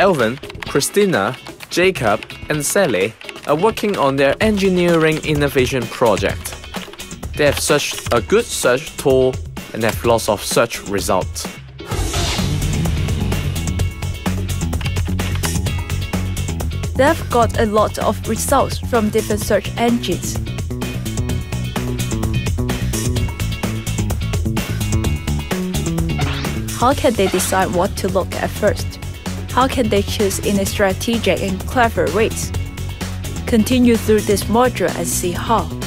Alvin, Christina, Jacob, and Sally are working on their engineering innovation project. They have such a good search tool and have lots of search results. They've got a lot of results from different search engines. How can they decide what to look at first? How can they choose in a strategic and clever ways? Continue through this module and see how.